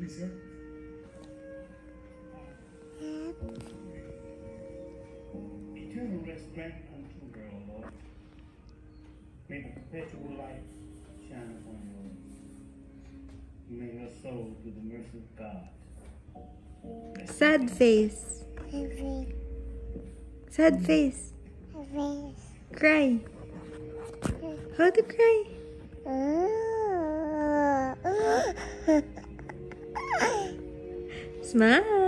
me, sir. Eternal rest grant unto her, O Lord. May the perpetual light shine upon her. May her soul, through the mercy of God, Sad face. Sad face. face. Cry. How to cry? mais!